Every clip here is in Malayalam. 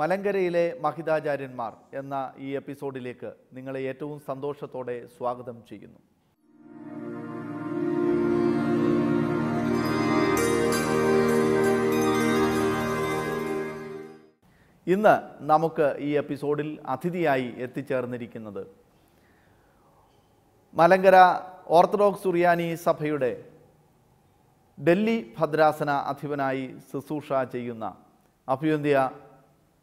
മലങ്കരയിലെ മഹിതാചാര്യന്മാർ എന്ന ഈ എപ്പിസോഡിലേക്ക് നിങ്ങളെ ഏറ്റവും സന്തോഷത്തോടെ സ്വാഗതം ചെയ്യുന്നു. ഇന്ന് നമുക്ക് ഈ എപ്പിസോഡിൽ അതിഥിയായി എത്തിച്ചേർന്നിരിക്കുന്നത് മലങ്കര ഓർത്തഡോക്സ് സുറിയാനി സഭയുടെ ഡൽഹി ഭദ്രാസന അധിപനായി ശുശ്രൂഷ ചെയ്യുന്ന അഭിയന്ത്യ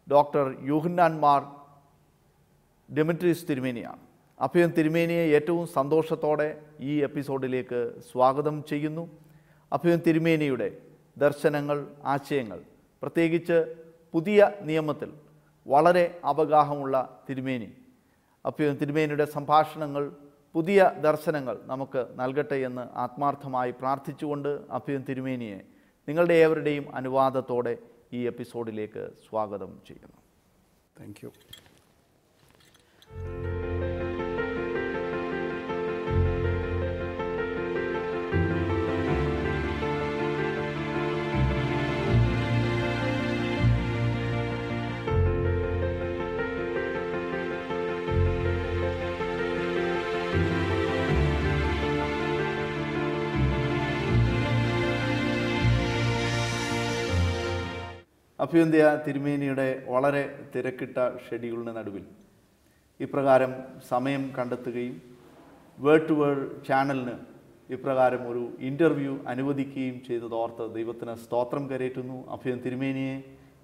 ഡോക്ടർ യൂഹന്നാൻമാർ ഡെമിട്രീസ് തിരുമേനിയാണ്. അഭയം തിരുമേനിയെ ഏറ്റവും സന്തോഷത്തോടെ ഈ എപ്പിസോഡിലേക്ക് സ്വാഗതം ചെയ്യുന്നു. അഭയം തിരുമേനിയുടെ ദർശനങ്ങൾ ആശയങ്ങൾ പ്രത്യേകിച്ച് പുതിയ നിയമത്തിൽ വളരെ അവഗാഹമുള്ള തിരുമേനി. അഭ്യം തിരുമേനിയുടെ സംഭാഷണങ്ങൾ പുതിയ ദർശനങ്ങൾ നമുക്ക് നൽകട്ടെ എന്ന് ആത്മാർത്ഥമായി പ്രാർത്ഥിച്ചുകൊണ്ട് അഭ്യം തിരുമേനിയെ നിങ്ങളുടെ ഏവരുടെയും അനുവാദത്തോടെ ഈ എപ്പിസോഡിലേക്ക് സ്വാഗതം ചെയ്യുന്നു. താങ്ക് യു അഭ്യന്ത്യ തിരുമേനിയുടെ വളരെ തിരക്കിട്ട ഷെഡ്യൂളിന് നടുവിൽ ഇപ്രകാരം സമയം കണ്ടെത്തുകയും വേർഡ് ടു വേർഡ് ചാനലിന് ഇപ്രകാരം ഒരു ഇന്റർവ്യൂ അനുവദിക്കുകയും ചെയ്തതോർത്ത് ദൈവത്തിന് സ്തോത്രം കരയേറ്റുന്നു അഭ്യൻ തിരുമേനിയെ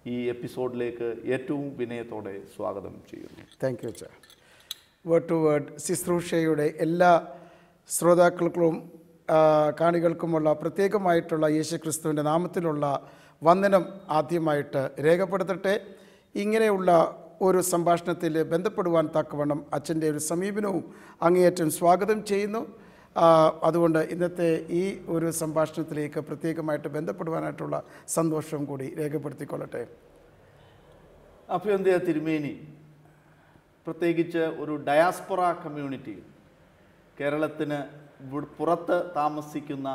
ഈ എപ്പിസോഡിലേക്ക് ഏറ്റവും വിനയത്തോടെ സ്വാഗതം ചെയ്യുന്നു. Thank you sir word to word ശുശ്രൂഷയുടെ എല്ലാ ശ്രോതാക്കൾക്കും കാണികൾക്കുമുള്ള പ്രത്യേകമായിട്ടുള്ള യേശു ക്രിസ്തുവിന്റെ നാമത്തിലുള്ള വന്ദനം ആദ്യമായിട്ട് രേഖപ്പെടുത്തട്ടെ. ഇങ്ങനെയുള്ള ഒരു സംഭാഷണത്തിൽ ബന്ധപ്പെടുവാൻ തക്കവണ്ണം അച്ഛന്റെ ഒരു സമീപനവും അങ്ങേയറ്റം സ്വാഗതം ചെയ്യുന്നു. അതുകൊണ്ട് ഇന്നത്തെ ഈ ഒരു സംഭാഷണത്തിലേക്ക് പ്രത്യേകമായിട്ട് ബന്ധപ്പെടുവാനായിട്ടുള്ള സന്തോഷം കൂടി രേഖപ്പെടുത്തിക്കൊള്ളട്ടെ. അഭ്യന്തര തിരുമേനി പ്രത്യേകിച്ച് ഒരു ഡയാസ്പൊറ കമ്മ്യൂണിറ്റി കേരളത്തിന് പുറത്ത് താമസിക്കുന്ന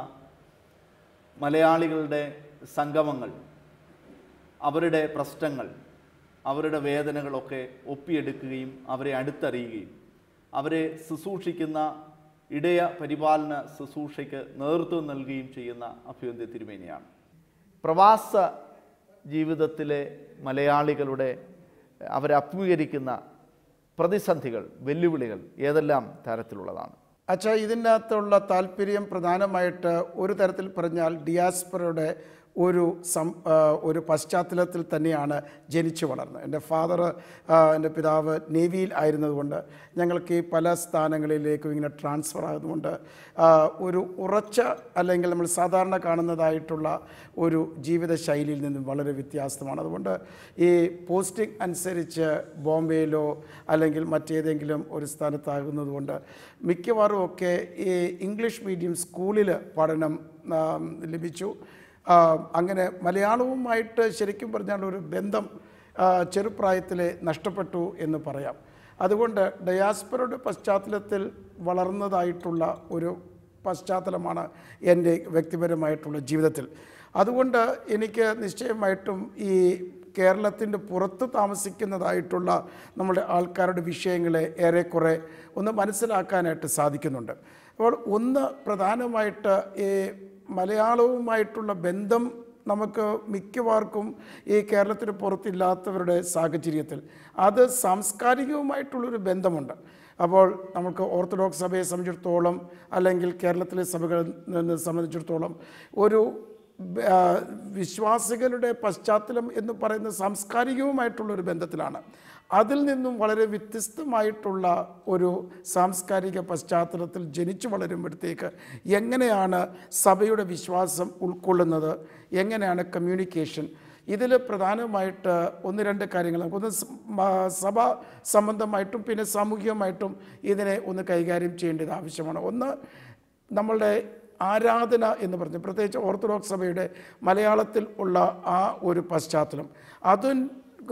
മലയാളികളുടെ സംഗമങ്ങൾ അവരുടെ പ്രശ്നങ്ങൾ അവരുടെ വേദനകളൊക്കെ ഒപ്പിയെടുക്കുകയും അവരെ അടുത്തറിയുകയും അവരെ ശുശ്രൂഷിക്കുന്ന ഇടയ പരിപാലന ശുശ്രൂഷയ്ക്ക് നേതൃത്വം നൽകുകയും ചെയ്യുന്ന അഭ്യന്തര തിരുമേനിയാണ്. പ്രവാസ ജീവിതത്തിലെ മലയാളികളുടെ അവരെ അഭിമുഖീകരിക്കുന്ന പ്രതിസന്ധികൾ വെല്ലുവിളികൾ ഏതെല്ലാം തരത്തിലുള്ളതാണ്? അച്ഛാ ഇതിനകത്തുള്ള താല്പര്യം പ്രധാനമായിട്ട് ഒരു തരത്തിൽ പറഞ്ഞാൽ ഡിയാസ്പറയുടെ ഒരു സം ഒരു പശ്ചാത്തലത്തിൽ തന്നെയാണ് ജനിച്ചു വളർന്നത്. എന്റെ ഫാദർ എന്റെ പിതാവ് നേവിയിൽ ആയിരുന്നതുകൊണ്ട് ഞങ്ങൾക്ക് ഈ പല സ്ഥാനങ്ങളിലേക്കും ഇങ്ങനെ ട്രാൻസ്ഫർ ആകുന്നതുകൊണ്ട് ഒരു ഉറച്ച അല്ലെങ്കിൽ നമ്മൾ സാധാരണ കാണുന്നതായിട്ടുള്ള ഒരു ജീവിത ശൈലിയിൽ നിന്നും വളരെ വ്യത്യാസമാണ്. അതുകൊണ്ട് ഈ പോസ്റ്റിംഗ് അനുസരിച്ച് ബോംബെയിലോ അല്ലെങ്കിൽ മറ്റേതെങ്കിലും ഒരു സ്ഥാനത്താകുന്നതുകൊണ്ട് മിക്കവാറും ഒക്കെ ഈ ഇംഗ്ലീഷ് മീഡിയം സ്കൂളിൽ പഠനം ലഭിച്ചു. അങ്ങനെ മലയാളവുമായിട്ട് ശരിക്കും പറഞ്ഞാൽ ഒരു ബന്ധം ചെറുപ്രായത്തിലെ നഷ്ടപ്പെട്ടു എന്ന് പറയാം. അതുകൊണ്ട് ഡയാസ്പറയുടെ പശ്ചാത്തലത്തിൽ വളർന്നതായിട്ടുള്ള ഒരു പശ്ചാത്തലമാണ് എന്റെ വ്യക്തിപരമായിട്ടുള്ള ജീവിതത്തിൽ. അതുകൊണ്ട് എനിക്ക് നിശ്ചയമായിട്ടും ഈ കേരളത്തിന്റെ പുറത്ത് താമസിക്കുന്നതായിട്ടുള്ള നമ്മുടെ ആൾക്കാരുടെ വിഷയങ്ങളെ ഏറെക്കുറെ ഒന്ന് മനസ്സിലാക്കാനായിട്ട് സാധിക്കുന്നുണ്ട്. അപ്പോൾ ഒന്ന് പ്രധാനമായിട്ട് ഈ മലയാളവുമായിട്ടുള്ള ബന്ധം നമുക്ക് മിക്കവാർക്കും ഈ കേരളത്തിന് പുറത്തില്ലാത്തവരുടെ സാഹചര്യത്തിൽ. അത് സാംസ്കാരികവുമായിട്ടുള്ളൊരു ബന്ധമുണ്ട്. അപ്പോൾ നമുക്ക് ഓർത്തഡോക്സ് സഭയെ സംബന്ധിച്ചിടത്തോളം അല്ലെങ്കിൽ കേരളത്തിലെ സഭകളെ സംബന്ധിച്ചിടത്തോളം ഒരു വിശ്വാസികളുടെ പശ്ചാത്തലം എന്ന് പറയുന്ന സാംസ്കാരികവുമായിട്ടുള്ളൊരു ബന്ധത്തിലാണ്. അതിൽ നിന്നും വളരെ വ്യത്യസ്തമായിട്ടുള്ള ഒരു സാംസ്കാരിക പശ്ചാത്തലത്തിൽ ജനിച്ചു വളരുമ്പോഴത്തേക്ക് എങ്ങനെയാണ് സഭയുടെ വിശ്വാസം ഉൾക്കൊള്ളുന്നത് എങ്ങനെയാണ് കമ്മ്യൂണിക്കേഷൻ ഇതിൽ പ്രധാനമായിട്ട് ഒന്ന് രണ്ട് കാര്യങ്ങൾ നമുക്കൊന്ന് സഭ സംബന്ധമായിട്ടും പിന്നെ സാമൂഹികമായിട്ടും ഇതിനെ ഒന്ന് കൈകാര്യം ചെയ്യേണ്ടത് ആവശ്യമാണ്. ഒന്ന് നമ്മളുടെ ആരാധന എന്ന് പറഞ്ഞ് പ്രത്യേകിച്ച് ഓർത്തഡോക്സ് സഭയുടെ മലയാളത്തിൽ ഉള്ള ആ ഒരു പശ്ചാത്തലം. അതും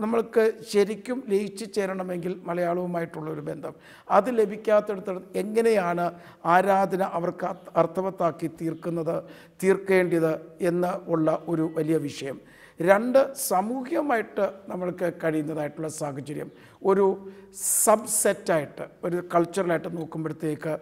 നമ്മൾക്ക് ശരിക്കും ലയിച്ചു ചേരണമെങ്കിൽ മലയാളവുമായിട്ടുള്ള ഒരു ബന്ധം. അത് ലഭിക്കാത്തടത്ത് എങ്ങനെയാണ് ആരാധന അവർക്ക് അർത്ഥവത്താക്കി തീർക്കുന്നത് തീർക്കേണ്ടത് എന്ന് ഉള്ള ഒരു വലിയ വിഷയം. രണ്ട് സാമൂഹ്യമായിട്ട് നമ്മൾക്ക് കഴിയുന്നതായിട്ടുള്ള സാഹചര്യം. ഒരു സബ്സെറ്റായിട്ട് ഒരു കൾച്ചറലായിട്ട് നോക്കുമ്പോഴത്തേക്ക്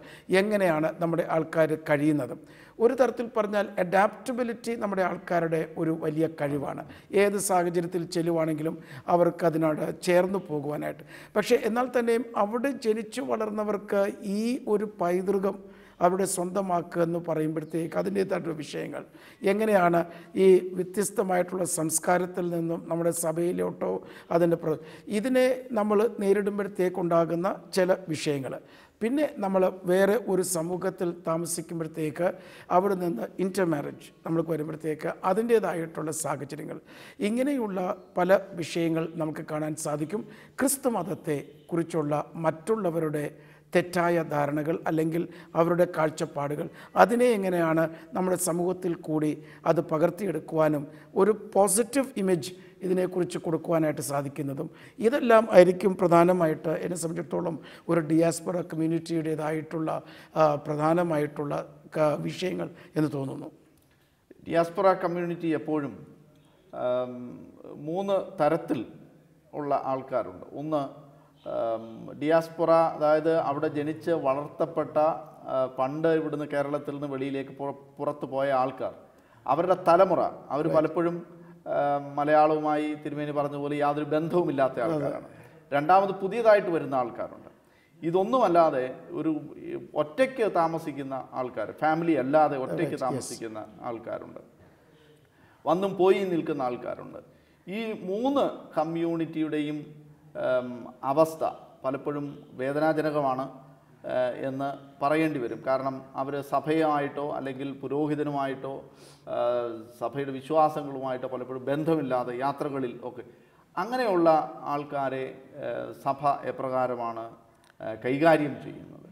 എങ്ങനെയാണ് നമ്മുടെ ആൾക്കാർ കഴിയുന്നത്? ഒരു തരത്തിൽ പറഞ്ഞാൽ അഡാപ്റ്റബിലിറ്റി നമ്മുടെ ആൾക്കാരുടെ ഒരു വലിയ കഴിവാണ്. ഏത് സാഹചര്യത്തിൽ ചെല്ലുവാണെങ്കിലും അവർക്ക് അതിനോട് ചേർന്ന് പോകുവാനായിട്ട്. പക്ഷേ എന്നാൽ തന്നെയും അവിടെ ജനിച്ചു വളർന്നവർക്ക് ഈ ഒരു പൈതൃകം അവരുടെ സ്വന്തമാക്കുക എന്ന് പറയുമ്പോഴത്തേക്ക് അതിന്റേതായിട്ടുള്ള വിഷയങ്ങൾ. എങ്ങനെയാണ് ഈ വ്യത്യസ്തമായിട്ടുള്ള സംസ്കാരത്തിൽ നിന്നും നമ്മുടെ സഭയിലോട്ടോ അതിന്റെ പ്ര ഇതിനെ നമ്മൾ നേരിടുമ്പോഴത്തേക്കുണ്ടാകുന്ന ചില വിഷയങ്ങൾ. പിന്നെ നമ്മൾ വേറെ ഒരു സമൂഹത്തിൽ താമസിക്കുമ്പോഴത്തേക്ക് അവിടെ നിന്ന് ഇന്റർ മാരേജ് നമ്മൾക്ക് വരുമ്പോഴത്തേക്ക് അതിന്റേതായിട്ടുള്ള സാഹചര്യങ്ങൾ. ഇങ്ങനെയുള്ള പല വിഷയങ്ങൾ നമുക്ക് കാണാൻ സാധിക്കും. ക്രിസ്തു മതത്തെ കുറിച്ചുള്ള മറ്റുള്ളവരുടെ തെറ്റായ ധാരണകൾ അല്ലെങ്കിൽ അവരുടെ കാഴ്ചപ്പാടുകൾ. അതിനെ എങ്ങനെയാണ് നമ്മുടെ സമൂഹത്തിൽ കൂടി അത് പകർത്തിയെടുക്കുവാനും ഒരു പോസിറ്റീവ് ഇമേജ് ഇതിനെക്കുറിച്ച് കൊടുക്കുവാനായിട്ട് സാധിക്കുന്നതും. ഇതെല്ലാം ആയിരിക്കും പ്രധാനമായിട്ട് എന്നെ സംബന്ധിച്ചിടത്തോളം ഒരു ഡിയാസ്പൊറ കമ്മ്യൂണിറ്റിയുടേതായിട്ടുള്ള പ്രധാനമായിട്ടുള്ള വിഷയങ്ങൾ എന്ന് തോന്നുന്നു. ഡിയാസ്പൊറ കമ്മ്യൂണിറ്റി എപ്പോഴും മൂന്ന് തരത്തിൽ ഉള്ള ആൾക്കാരുണ്ട്. ഒന്ന് ഡിയാസ്പൊറ അതായത് അവിടെ ജനിച്ച് വളർത്തപ്പെട്ട പണ്ട് ഇവിടുന്ന് കേരളത്തിൽ നിന്ന് വെളിയിലേക്ക് പുറ- പുറത്ത് പോയ ആൾക്കാർ. അവരുടെ തലമുറ അവർ പലപ്പോഴും മലയാളവുമായി തിരുമേനി പറഞ്ഞ പോലെ യാതൊരു ബന്ധവുമില്ലാത്ത ആൾക്കാരാണ്. രണ്ടാമത് പുതിയതായിട്ട് വരുന്ന ആൾക്കാരുണ്ട്. ഇതൊന്നുമല്ലാതെ ഒരു ഒറ്റയ്ക്ക് താമസിക്കുന്ന ആൾക്കാർ ഫാമിലി അല്ലാതെ ഒറ്റയ്ക്ക് താമസിക്കുന്ന ആൾക്കാരുണ്ട്. വന്നും പോയി നിൽക്കുന്ന ആൾക്കാരുണ്ട്. ഈ മൂന്ന് കമ്മ്യൂണിറ്റിയുടെയും അവസ്ഥ പലപ്പോഴും വേദനാജനകമാണ് എന്ന് പറയേണ്ടി വരും. കാരണം അവർ സഭയുമായിട്ടോ അല്ലെങ്കിൽ പുരോഹിതനുമായിട്ടോ സഭയുടെ വിശ്വാസങ്ങളുമായിട്ടോ പലപ്പോഴും ബന്ധമില്ലാതെ യാത്രകളിൽ ഒക്കെ. അങ്ങനെയുള്ള ആൾക്കാരെ സഭ എപ്രകാരമാണ് കൈകാര്യം ചെയ്യുന്നത്?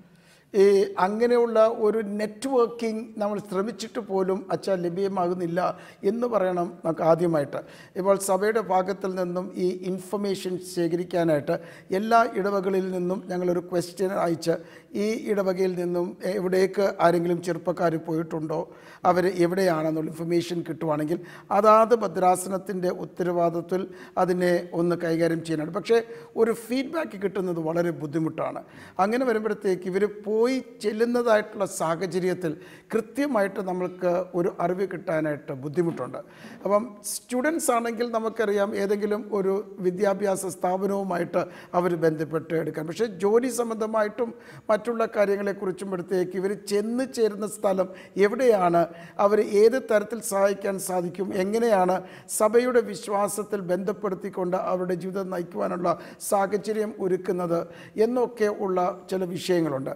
ഈ അങ്ങനെയുള്ള ഒരു നെറ്റ്വർക്കിംഗ് നമ്മൾ ശ്രമിച്ചിട്ട് പോലും അച്ഛ ലഭ്യമാകുന്നില്ല എന്ന് പറയണം നമുക്ക് ആദ്യമായിട്ട്. ഇപ്പോൾ സഭയുടെ ഭാഗത്തിൽ നിന്നും ഈ ഇൻഫർമേഷൻ ശേഖരിക്കാനായിട്ട് എല്ലാ ഇടവകളിൽ നിന്നും ഞങ്ങളൊരു ക്വസ്റ്റ്യൻ അയച്ച് ഈ ഇടവകയിൽ നിന്നും എവിടേക്ക് ആരെങ്കിലും ചെറുപ്പക്കാർ പോയിട്ടുണ്ടോ അവർ എവിടെയാണെന്നുള്ള ഇൻഫർമേഷൻ കിട്ടുവാണെങ്കിൽ അതാത് ഭദ്രാസനത്തിന്റെ ഉത്തരവാദിത്വത്തിൽ അതിനെ ഒന്ന് കൈകാര്യം ചെയ്യാനാണ് പക്ഷേ ഒരു ഫീഡ്ബാക്ക് കിട്ടുന്നത് വളരെ ബുദ്ധിമുട്ടാണ്. അങ്ങനെ വരുമ്പോഴത്തേക്ക് ഇവർ പോയി ചെല്ലുന്നതായിട്ടുള്ള സാഹചര്യത്തിൽ കൃത്യമായിട്ട് നമ്മൾക്ക് ഒരു അറിവ് കിട്ടാനായിട്ട് ബുദ്ധിമുട്ടുണ്ട്. അപ്പം സ്റ്റുഡൻസ് ആണെങ്കിൽ നമുക്കറിയാം ഏതെങ്കിലും ഒരു വിദ്യാഭ്യാസ സ്ഥാപനവുമായിട്ട് അവർ ബന്ധപ്പെട്ട് എടുക്കാം പക്ഷേ ജോലി സംബന്ധമായിട്ടും മറ്റുള്ള കാര്യങ്ങളെക്കുറിച്ചും എടുത്തേക്ക് ഇവർ ചെന്ന് ചേരുന്ന സ്ഥലം എവിടെയാണ്? അവർ ഏത് തരത്തിൽ സഹായിക്കാൻ സാധിക്കും? എങ്ങനെയാണ് സഭയുടെ വിശ്വാസത്തിൽ ബന്ധപ്പെടുത്തിക്കൊണ്ട് അവരുടെ ജീവിതം നയിക്കുവാനുള്ള സാഹചര്യം ഒരുക്കുന്നത് എന്നൊക്കെ ഉള്ള ചില വിഷയങ്ങളുണ്ട്.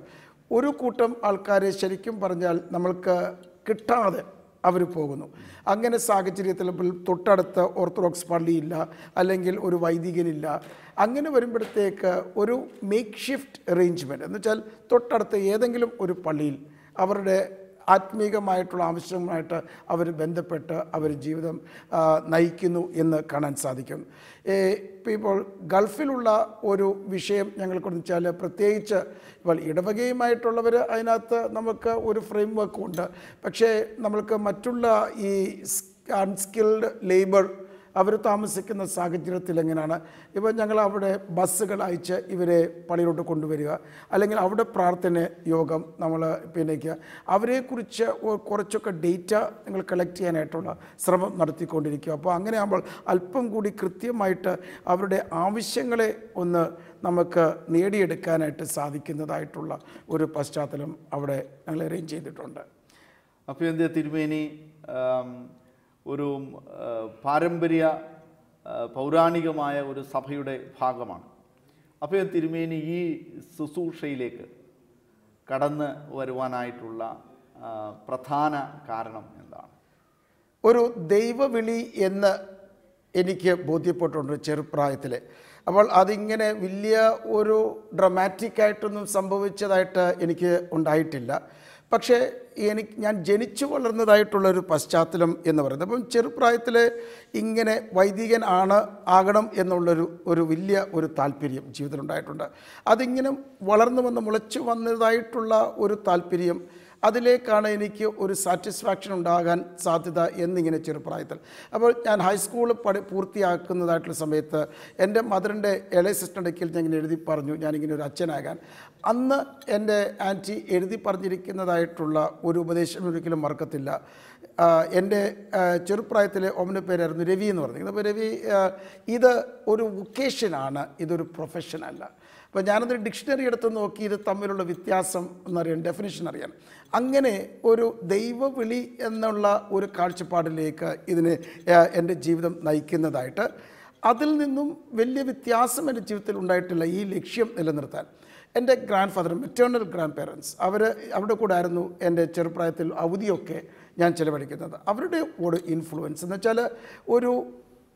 ഒരു കൂട്ടം ആൾക്കാരെ ശരിക്കും പറഞ്ഞാൽ നമ്മൾക്ക് കിട്ടാതെ അവർ പോകുന്നു. അങ്ങനെ സാഹചര്യത്തിൽ തൊട്ടടുത്ത ഓർത്തഡോക്സ് പള്ളിയില്ല അല്ലെങ്കിൽ ഒരു വൈദികനില്ല. അങ്ങനെ വരുമ്പോഴത്തേക്ക് ഒരു മേക്ക് ഷിഫ്റ്റ് അറേഞ്ച്മെന്റ് എന്ന് വെച്ചാൽ തൊട്ടടുത്ത ഏതെങ്കിലും ഒരു പള്ളിയിൽ അവരുടെ ആത്മീകമായിട്ടുള്ള ആവശ്യമായിട്ട് അവർ ബന്ധപ്പെട്ട് അവർ ജീവിതം നയിക്കുന്നു എന്ന് കാണാൻ സാധിക്കും. ഇപ്പോൾ ഗൾഫിലുള്ള ഒരു വിഷയം ഞങ്ങൾക്കെന്ന് വെച്ചാൽ പ്രത്യേകിച്ച് ഇപ്പോൾ ഇടവകയുമായിട്ടുള്ളവർ അതിനകത്ത് നമുക്ക് ഒരു ഫ്രെയിം വർക്കും ഉണ്ട്. പക്ഷേ നമ്മൾക്ക് മറ്റുള്ള ഈ അൺസ്കിൽഡ് ലേബർ അവർ താമസിക്കുന്ന സാഹചര്യത്തിൽ എങ്ങനെയാണ്? ഇപ്പോൾ ഞങ്ങൾ അവിടെ ബസ്സുകൾ അയച്ച് ഇവരെ പള്ളിയിലോട്ട് കൊണ്ടുവരിക. അല്ലെങ്കിൽ അവിടെ പ്രാർത്ഥന യോഗം നമ്മൾ പിന്നേക്കുക അവരെക്കുറിച്ച് കുറച്ചൊക്കെ ഡേറ്റ നിങ്ങൾ കളക്ട് ചെയ്യാനായിട്ടുള്ള ശ്രമം നടത്തിക്കൊണ്ടിരിക്കുക. അപ്പോൾ അങ്ങനെ ആകുമ്പോൾ അല്പം കൂടി കൃത്യമായിട്ട് അവരുടെ ആവശ്യങ്ങളെ ഒന്ന് നമുക്ക് നേടിയെടുക്കാനായിട്ട് സാധിക്കുന്നതായിട്ടുള്ള ഒരു പശ്ചാത്തലം അവിടെ ഞങ്ങൾ അറേഞ്ച് ചെയ്തിട്ടുണ്ട്. അപ്പോൾ എന്താ തിരുമേനി ഒരു പാരമ്പര്യ പൗരാണികമായ ഒരു സഭയുടെ ഭാഗമാണ്. അപ്പോൾ തിരുമേനി ഈ ശുശ്രൂഷയിലേക്ക് കടന്ന് വരുവാനായിട്ടുള്ള പ്രധാന കാരണം എന്താണ്? ഒരു ദൈവവിളി എന്ന് എനിക്ക് ബോധ്യപ്പെട്ടുണ്ട് ചെറുപ്രായത്തിൽ അപ്പോൾ അതിങ്ങനെ വലിയ ഒരു ഡ്രമാറ്റിക്കായിട്ടൊന്നും സംഭവിച്ചതായിട്ട് എനിക്ക് ഉണ്ടായിട്ടില്ല. പക്ഷേ എനിക്ക് ഞാൻ ജനിച്ചു വളർന്നതായിട്ടുള്ളൊരു പശ്ചാത്തലം എന്ന് പറയുന്നത്. അപ്പം ചെറുപ്രായത്തിൽ ഇങ്ങനെ വൈദികൻ ആണ് ആകണം എന്നുള്ളൊരു ഒരു വലിയ ഒരു താല്പര്യം ജീവിതത്തിലുണ്ടായിട്ടുണ്ട്. അതിങ്ങനെ വളർന്നു വന്ന് മുളച്ചു വന്നതായിട്ടുള്ള ഒരു താല്പര്യം അതിലേക്കാണ് എനിക്ക് ഒരു സാറ്റിസ്ഫാക്ഷൻ ഉണ്ടാകാൻ സാധ്യത എന്നിങ്ങനെ ചെറുപ്രായത്തിൽ. അപ്പോൾ ഞാൻ ഹൈസ്കൂൾ പഠി പൂർത്തിയാക്കുന്നതായിട്ടുള്ള സമയത്ത് എന്റെ മദറിന്റെ ഇളയ സിസ്റ്ററിടയ്ക്കിൽ ഞാൻ ഇങ്ങനെ എഴുതി പറഞ്ഞു. ഞാനിങ്ങനെ ഒരു അച്ഛനാകാൻ. അന്ന് എന്റെ ആന്റി എഴുതി പറഞ്ഞിരിക്കുന്നതായിട്ടുള്ള ഒരു ഉപദേശം ഒരിക്കലും മറക്കത്തില്ല. എന്റെ ചെറുപ്രായത്തിലെ ഒമന പേരായിരുന്നു രവി എന്ന് പറഞ്ഞിരിക്കുന്നത് അപ്പോൾ രവി ഇത് ഒരു വൊക്കേഷനാണ് ഇതൊരു പ്രൊഫഷൻ അല്ല. അപ്പോൾ ഞാനതൊരു ഡിക്ഷണറി എടുത്ത് നോക്കി ഇത് തമ്മിലുള്ള വ്യത്യാസം എന്നറിയാൻ ഡെഫിനേഷൻ അറിയാൻ. അങ്ങനെ ഒരു ദൈവവിളി എന്നുള്ള ഒരു കാഴ്ചപ്പാടിലേക്ക് ഇതിന് എന്റെ ജീവിതം നയിക്കുന്നതായിട്ട് അതിൽ നിന്നും വലിയ വ്യത്യാസം എന്റെ ജീവിതത്തിൽ ഉണ്ടായിട്ടില്ല ഈ ലക്ഷ്യം നിലനിർത്താൻ. എന്റെ grand father maternal grand parents അവർ അവരുടെ കൂടെ ആയിരുന്നു എന്റെ ചെറുപ്രായത്തിൽ അവധിയൊക്കെ ഞാൻ ചിലവഴിക്കുന്നത്. അവരുടെ ഒരു ഇൻഫ്ലുവൻസ് എന്ന് വെച്ചാൽ ഒരു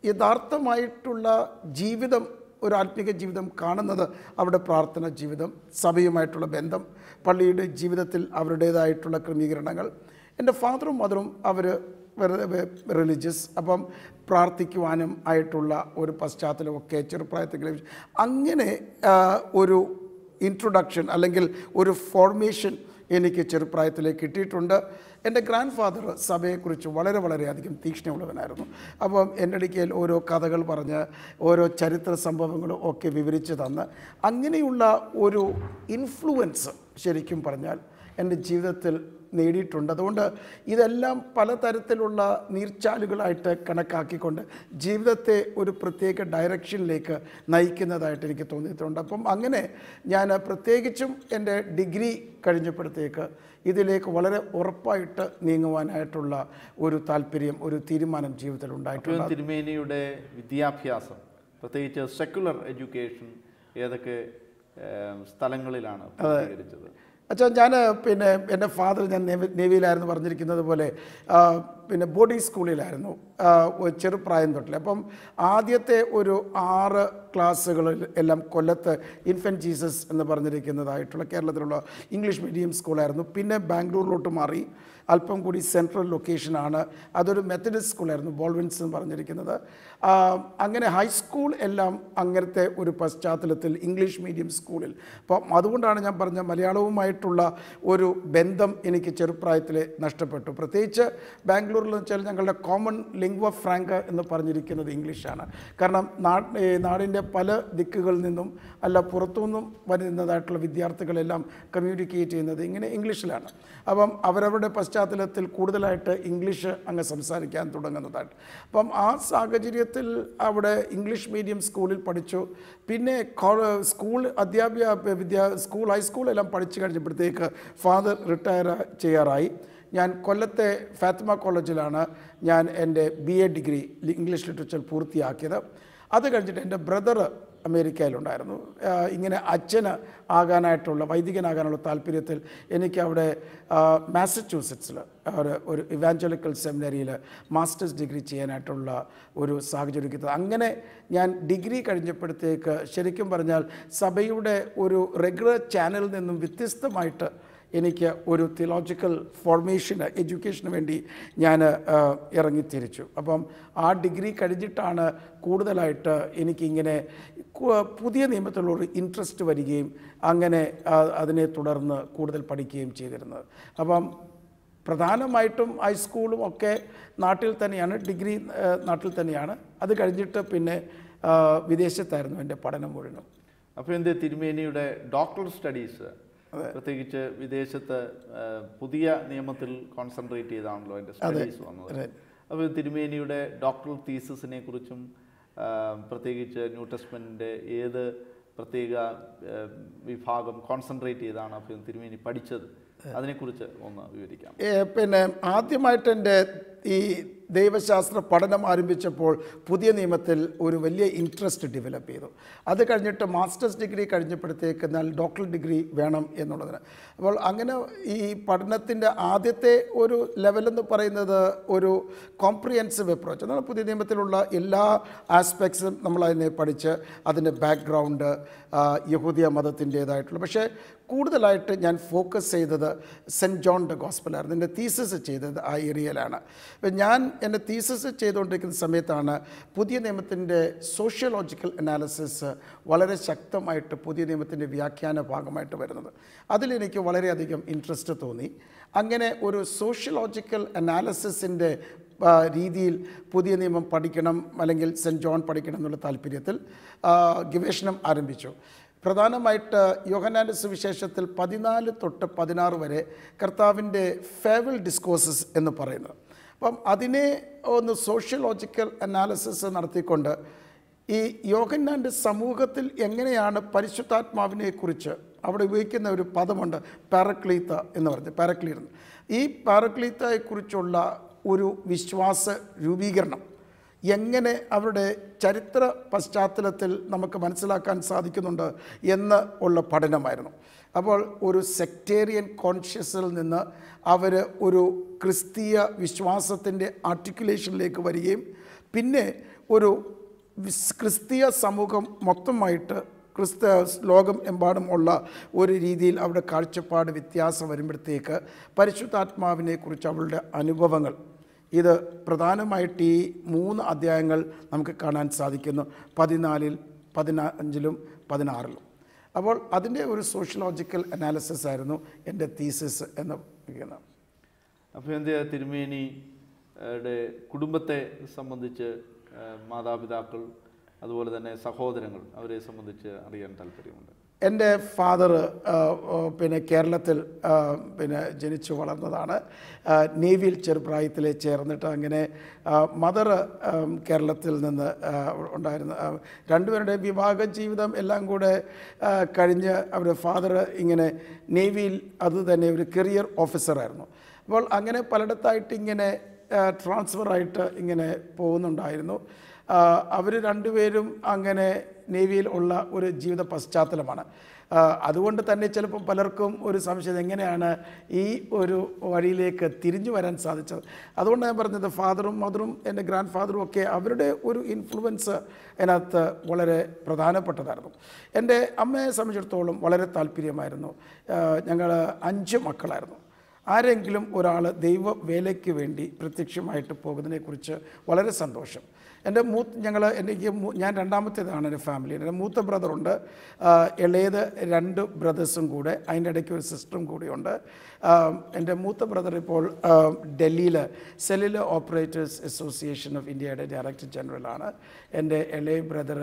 യഥാർത്ഥമായിട്ടുള്ള ജീവിതം ഒരു ആത്മീക ജീവിതം കാണുന്നത് അവരുടെ പ്രാർത്ഥന ജീവിതം സഭയുമായിട്ടുള്ള ബന്ധം പള്ളിയുടെ ജീവിതത്തിൽ അവരുടേതായിട്ടുള്ള ക്രമീകരണങ്ങൾ എന്റെ ഫാദറും മദറും അവർ റിലീജിയസ് അപ്പം പ്രാർത്ഥിക്കുവാനും ആയിട്ടുള്ള ഒരു പശ്ചാത്തലമൊക്കെ ചെറുപ്രായത്തിൽ. അങ്ങനെ ഒരു ഇൻട്രൊഡക്ഷൻ അല്ലെങ്കിൽ ഒരു ഫോർമേഷൻ എനിക്ക് ചെറുപ്രായത്തിലേക്ക് കിട്ടിയിട്ടുണ്ട്. എന്റെ ഗ്രാൻഡ് ഫാദർ സഭയെക്കുറിച്ച് വളരെ വളരെയധികം തീക്ഷ്ണമുള്ളവനായിരുന്നു. അപ്പം എന്റെ അടുക്കൽ ഓരോ കഥകൾ പറഞ്ഞ് ഓരോ ചരിത്ര സംഭവങ്ങളും ഒക്കെ വിവരിച്ച് തന്ന് അങ്ങനെയുള്ള ഒരു ഇൻഫ്ലുവൻസ് ശരിക്കും പറഞ്ഞാൽ എന്റെ ജീവിതത്തിൽ നേടിയിട്ടുണ്ട്. അതുകൊണ്ട് ഇതെല്ലാം പലതരത്തിലുള്ള നീർച്ചാലുകളായിട്ട് കണക്കാക്കിക്കൊണ്ട് ജീവിതത്തെ ഒരു പ്രത്യേക ഡയറക്ഷനിലേക്ക് നയിക്കുന്നതായിട്ട് എനിക്ക് തോന്നിയിട്ടുണ്ട്. അപ്പം അങ്ങനെ ഞാൻ പ്രത്യേകിച്ചും എന്റെ ഡിഗ്രി കഴിഞ്ഞപ്പോഴത്തേക്ക് ഇതിലേക്ക് വളരെ ഉറപ്പായിട്ട് നീങ്ങുവാനായിട്ടുള്ള ഒരു താല്പര്യം ഒരു തീരുമാനം ജീവിതത്തിൽ ഉണ്ടായിട്ടുണ്ട്. തിരുമേനിയുടെ വിദ്യാഭ്യാസം പ്രത്യേകിച്ച് സെക്കുലർ എഡ്യൂക്കേഷൻ ഏതൊക്കെ സ്ഥലങ്ങളിലാണ് അച്ഛാ ഞാൻ പിന്നെ എന്റെ ഫാദർ ഞാൻ നേവി നേവിയിലായിരുന്നു പറഞ്ഞിരിക്കുന്നത് പോലെ പിന്നെ ബോർഡിംഗ് സ്കൂളിലായിരുന്നു ചെറുപ്രായം തൊട്ടിൽ അപ്പം ആദ്യത്തെ ഒരു ആറ് ക്ലാസ്സുകളിൽ എല്ലാം കൊല്ലത്ത് ഇൻഫന്റ് ജീസസ് എന്ന് പറഞ്ഞിരിക്കുന്നതായിട്ടുള്ള കേരളത്തിലുള്ള ഇംഗ്ലീഷ് മീഡിയം സ്കൂളായിരുന്നു പിന്നെ ബാംഗ്ലൂരിലോട്ട് മാറി. അല്പം കൂടി സെൻട്രൽ ലൊക്കേഷനാണ് അതൊരു മെത്തഡിസ്റ്റ് സ്കൂളായിരുന്നു ബോൾവിൻസ് എന്ന് പറഞ്ഞിരിക്കുന്നത്. അങ്ങനെ ഹൈസ്കൂൾ എല്ലാം അങ്ങനത്തെ ഒരു പശ്ചാത്തലത്തിൽ ഇംഗ്ലീഷ് മീഡിയം സ്കൂളിൽ അപ്പം അതുകൊണ്ടാണ് ഞാൻ പറഞ്ഞ മലയാളവുമായിട്ടുള്ള ഒരു ബന്ധം എനിക്ക് ചെറുപ്രായത്തിൽ നഷ്ടപ്പെട്ടു. പ്രത്യേകിച്ച് ബാംഗ്ലൂരിൽ വെച്ചാൽ ഞങ്ങളുടെ കോമൺ ലിംഗ്വ ഫ്രാങ്ക എന്ന് പറഞ്ഞിരിക്കുന്നത് ഇംഗ്ലീഷാണ് കാരണം നാട് നാടിന്റെ പല ദിക്കുകളിൽ നിന്നും അല്ല പുറത്തുനിന്നും വരുന്നതായിട്ടുള്ള വിദ്യാർത്ഥികളെല്ലാം കമ്മ്യൂണിക്കേറ്റ് ചെയ്യുന്നത് ഇങ്ങനെ ഇംഗ്ലീഷിലാണ് അപ്പം അവരവരുടെ പശ്ചാത്തലത്തിൽ കൂടുതലായിട്ട് ഇംഗ്ലീഷ് അങ്ങ് സംസാരിക്കാൻ തുടങ്ങുന്നതായിട്ട്. അപ്പം ആ സാഹചര്യത്തിൽ അവിടെ ഇംഗ്ലീഷ് മീഡിയം സ്കൂളിൽ പഠിച്ചു. പിന്നെ സ്കൂൾ അധ്യാപക വിദ്യാ സ്കൂൾ ഹൈസ്കൂളെല്ലാം പഠിച്ചു കഴിഞ്ഞപ്പോഴത്തേക്ക് ഫാദർ റിട്ടയർ ചെയ്യാറായി. ഞാൻ കൊല്ലത്തെ ഫാത്തിമ കോളേജിലാണ് ഞാൻ എന്റെ B A degree English literature പൂർത്തിയാക്കിയത്. അത് കഴിഞ്ഞിട്ട് എന്റെ ബ്രദർ അമേരിക്കയിലുണ്ടായിരുന്നു. ഇങ്ങനെ അച്ഛന് ആകാനായിട്ടുള്ള വൈദികനാകാനുള്ള താല്പര്യത്തിൽ എനിക്ക് അവിടെ മാസച്യൂസറ്റ്സിൽ ഒരു ഒരു ഇവാഞ്ചലിക്കൽ സെമിനറിയിൽ മാസ്റ്റേഴ്സ് ഡിഗ്രി ചെയ്യാനായിട്ടുള്ള ഒരു സാഹചര്യം കിട്ടുന്നത് അങ്ങനെ ഞാൻ ഡിഗ്രി കഴിഞ്ഞപ്പോഴത്തേക്ക് ശരിക്കും പറഞ്ഞാൽ സഭയുടെ ഒരു റെഗുലർ ചാനലിൽ നിന്നും വ്യത്യസ്തമായിട്ട് എനിക്ക് ഒരു തിയോളജിക്കൽ ഫോർമേഷന് എഡ്യൂക്കേഷന് വേണ്ടി ഞാൻ ഇറങ്ങിത്തിരിച്ചു. അപ്പം ആ ഡിഗ്രി കഴിഞ്ഞിട്ടാണ് കൂടുതലായിട്ട് എനിക്കിങ്ങനെ പുതിയ നിയമത്തിലുള്ളൊരു ഇൻട്രസ്റ്റ് വരികയും അങ്ങനെ അതിനെ തുടർന്ന് കൂടുതൽ പഠിക്കുകയും ചെയ്തിരുന്നത്. അപ്പം പ്രധാനമായിട്ടും ഹൈസ്കൂളും ഒക്കെ നാട്ടിൽ തന്നെയാണ് ഡിഗ്രി നാട്ടിൽ തന്നെയാണ്. അത് കഴിഞ്ഞിട്ട് പിന്നെ വിദേശത്തായിരുന്നു എന്റെ പഠനം മുഴുവനും. അപ്പോൾ എന്റെ തിരുമേനിയുടെ ഡോക്ടർ സ്റ്റഡീസ് പ്രത്യേകിച്ച് വിദേശത്ത് പുതിയ നിയമത്തിൽ കോൺസെൻട്രേറ്റ് ചെയ്താണല്ലോ എന്റെ സ്റ്റഡീസ് വന്നത്. അപ്പോൾ തിരുമേനിയുടെ ഡോക്ടറൽ തീസിസിനെ കുറിച്ചും പ്രത്യേകിച്ച് ന്യൂ ടെസ്റ്റ്മെന്റിന്റെ ഏത് പ്രത്യേക വിഭാഗം കോൺസെൻട്രേറ്റ് ചെയ്താണ് അപ്പോൾ തിരുമേനി പഠിച്ചത്. അതിനെക്കുറിച്ച് ഒന്ന് വിവരിക്കാം. പിന്നെ ആദ്യമായിട്ട് എന്റെ ഈ ദൈവശാസ്ത്ര പഠനം ആരംഭിച്ചപ്പോൾ പുതിയ നിയമത്തിൽ ഒരു വലിയ ഇൻട്രസ്റ്റ് ഡെവലപ്പ് ചെയ്തു. അത് കഴിഞ്ഞിട്ട് മാസ്റ്റേഴ്സ് ഡിഗ്രി കഴിഞ്ഞപ്പോഴത്തേക്ക് എന്നാൽ ഡോക്ടർ ഡിഗ്രി വേണം എന്നുള്ളതിന്. അപ്പോൾ അങ്ങനെ ഈ പഠനത്തിന്റെ ആദ്യത്തെ ഒരു ലെവലെന്ന് പറയുന്നത് ഒരു കോംപ്രിഹെൻസീവ് അപ്രോച്ച് എന്നാൽ പുതിയ നിയമത്തിലുള്ള എല്ലാ ആസ്പെക്ട്സും നമ്മളതിനെ പഠിച്ച് അതിന്റെ ബാക്ക്ഗ്രൗണ്ട് യഹൂദിയ മതത്തിന്റേതായിട്ടുള്ള. പക്ഷേ കൂടുതലായിട്ട് ഞാൻ ഫോക്കസ് ചെയ്തത് സെന്റ് ദ ഗോസ്പലായിരുന്നു എന്റെ തീസസ് ചെയ്തത് ആ ഏരിയയിലാണ് ഞാൻ എന്റെ തീസസ് ചെയ്തുകൊണ്ടിരിക്കുന്ന സമയത്താണ് പുതിയ നിയമത്തിന്റെ സോഷ്യോളജിക്കൽ അനാലിസിസ് വളരെ ശക്തമായിട്ട് പുതിയ നിയമത്തിന്റെ വ്യാഖ്യാന ഭാഗമായിട്ട് വരുന്നത്. അതിലെനിക്ക് വളരെയധികം ഇൻട്രസ്റ്റ് തോന്നി. അങ്ങനെ ഒരു സോഷ്യോളജിക്കൽ അനാലിസിസിന്റെ രീതിയിൽ പുതിയ നിയമം പഠിക്കണം അല്ലെങ്കിൽ സെന്റ് ജോൺ പഠിക്കണം എന്നുള്ള താല്പര്യത്തിൽ ഗവേഷണം ആരംഭിച്ചു. പ്രധാനമായിട്ട് യോഹനാന്റെ സുവിശേഷത്തിൽ പതിനാല് തൊട്ട് പതിനാറ് വരെ കർത്താവിന്റെ ഫേവൽ ഡിസ്കോസസ് എന്ന് പറയുന്നത്. അപ്പം അതിനെ ഒന്ന് സോഷ്യോളജിക്കൽ അനാലിസിസ് നടത്തിക്കൊണ്ട് ഈ യോഹന്നാന്റെ സമൂഹത്തിൽ എങ്ങനെയാണ് പരിശുദ്ധാത്മാവിനെക്കുറിച്ച് അവിടെ ഉപയോഗിക്കുന്ന ഒരു പദമുണ്ട് പാരക്ലീത്ത എന്ന് പറഞ്ഞ് പാരക്ലീർ ഈ പാരക്ലീത്തയെക്കുറിച്ചുള്ള ഒരു വിശ്വാസ രൂപീകരണം എങ്ങനെ അവരുടെ ചരിത്ര പശ്ചാത്തലത്തിൽ നമുക്ക് മനസ്സിലാക്കാൻ സാധിക്കുന്നുണ്ട് എന്ന് ഉള്ള പഠനമായിരുന്നു. അപ്പോൾ ഒരു സെക്ടേറിയൻ കോൺഷ്യസിൽ നിന്ന് അവർ ഒരു ക്രിസ്തീയ വിശ്വാസത്തിന്റെ ആർട്ടിക്കുലേഷനിലേക്ക് വരികയും പിന്നെ ഒരു ക്രിസ്തീയ സമൂഹം മൊത്തമായിട്ട് ക്രിസ്ത ലോകം എമ്പാടും ഉള്ള ഒരു രീതിയിൽ അവിടെ കാഴ്ചപ്പാട് വ്യത്യാസം വരുമ്പോഴത്തേക്ക് പരിശുദ്ധാത്മാവിനെക്കുറിച്ച് അവളുടെ അനുഭവങ്ങൾ ഇത് പ്രധാനമായിട്ട് ഈ മൂന്ന് അധ്യായങ്ങൾ നമുക്ക് കാണാൻ സാധിക്കുന്നു. പതിനാലിൽ പതിനഞ്ചിലും പതിനാറിലും. അപ്പോൾ അതിന്റെ ഒരു സോഷ്യോളജിക്കൽ അനാലിസിസ് ആയിരുന്നു എന്റെ തീസിസ് എന്ന് പറയുന്നത്. അഭ്യന്തര തിരുമേനി കുടുംബത്തെ സംബന്ധിച്ച് മാതാപിതാക്കൾ അതുപോലെ തന്നെ സഹോദരങ്ങൾ അവരെ സംബന്ധിച്ച് അറിയാൻ താല്പര്യമുണ്ട്. എന്റെ ഫാദർ പിന്നെ കേരളത്തിൽ പിന്നെ ജനിച്ചു വളർന്നതാണ്. നേവിയിൽ ചെറുപ്രായത്തിൽ ചേർന്നിട്ട് അങ്ങനെ മദർ കേരളത്തിൽ നിന്ന് ഉണ്ടായിരുന്നു. രണ്ടുപേരുടെ വിവാഹ ജീവിതം എല്ലാം കൂടെ കഴിഞ്ഞ് അവരുടെ ഫാദർ ഇങ്ങനെ നേവിയിൽ അത് തന്നെ ഒരു കരിയർ ഓഫീസറായിരുന്നു അപ്പോൾ അങ്ങനെ പലയിടത്തായിട്ട് ഇങ്ങനെ ട്രാൻസ്ഫറായിട്ട് ഇങ്ങനെ പോകുന്നുണ്ടായിരുന്നു. അവർ രണ്ടുപേരും അങ്ങനെ നേവിയിൽ ഉള്ള ഒരു ജീവിത പശ്ചാത്തലമാണ്. അതുകൊണ്ട് തന്നെ ചിലപ്പോൾ പലർക്കും ഒരു സംശയം എങ്ങനെയാണ് ഈ ഒരു വഴിയിലേക്ക് തിരിഞ്ഞു വരാൻ സാധിച്ചത്? അതുകൊണ്ട് ഞാൻ പറഞ്ഞത് ഫാദറും മദറും എന്റെ ഗ്രാൻഡ് ഫാദറും ഒക്കെ അവരുടെ ഒരു ഇൻഫ്ലുവൻസ് അതിനകത്ത് വളരെ പ്രധാനപ്പെട്ടതായിരുന്നു. എന്റെ അമ്മയെ സംബന്ധിച്ചിടത്തോളം വളരെ താല്പര്യമായിരുന്നു. ഞങ്ങൾ അഞ്ച് മക്കളായിരുന്നു. ആരെങ്കിലും ഒരാൾ ദൈവ വേലയ്ക്ക് വേണ്ടി പ്രത്യക്ഷമായിട്ട് പോകുന്നതിനെക്കുറിച്ച് വളരെ സന്തോഷം. എന്റെ മൂത്ത് ഞങ്ങൾ എനിക്ക് ഞാൻ രണ്ടാമത്തേതാണ് എന്റെ ഫാമിലി എന്റെ മൂത്ത ബ്രദറുണ്ട് ഇളയത് രണ്ട് ബ്രദേഴ്സും കൂടെ. അതിന്റെ ഇടയ്ക്ക് ഒരു സിസ്റ്ററും കൂടിയുണ്ട്. എന്റെ മൂത്ത ബ്രദർ ഇപ്പോൾ ഡൽഹിയിൽ സെല്ലുലർ ഓപ്പറേറ്റേഴ്സ് അസോസിയേഷൻ ഓഫ് ഇന്ത്യയുടെ ഡയറക്ടർ ജനറലാണ് എന്റെ ഇളയ ബ്രദർ